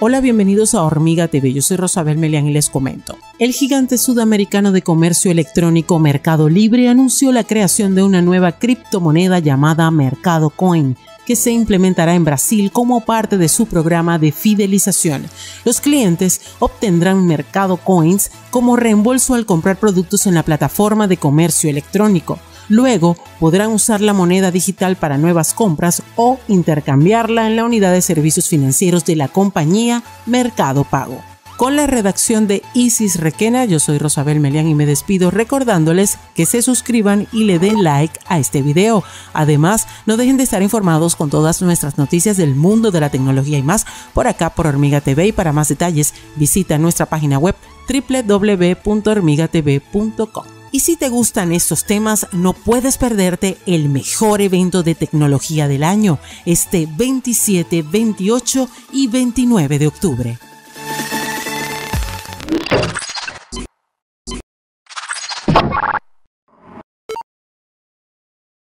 Hola, bienvenidos a Hormiga TV. Yo soy Rosabel Melián y les comento. El gigante sudamericano de comercio electrónico Mercado Libre anunció la creación de una nueva criptomoneda llamada Mercado Coin que se implementará en Brasil como parte de su programa de fidelización. Los clientes obtendrán Mercado Coins como reembolso al comprar productos en la plataforma de comercio electrónico. Luego podrán usar la moneda digital para nuevas compras o intercambiarla en la unidad de servicios financieros de la compañía Mercado Pago. Con la redacción de Isis Requena, yo soy Rosabel Melián y me despido recordándoles que se suscriban y le den like a este video. Además, no dejen de estar informados con todas nuestras noticias del mundo de la tecnología y más por acá por Hormiga TV y para más detalles visita nuestra página web www.hormigatv.com. Y si te gustan estos temas, no puedes perderte el mejor evento de tecnología del año, este 27, 28 y 29 de octubre.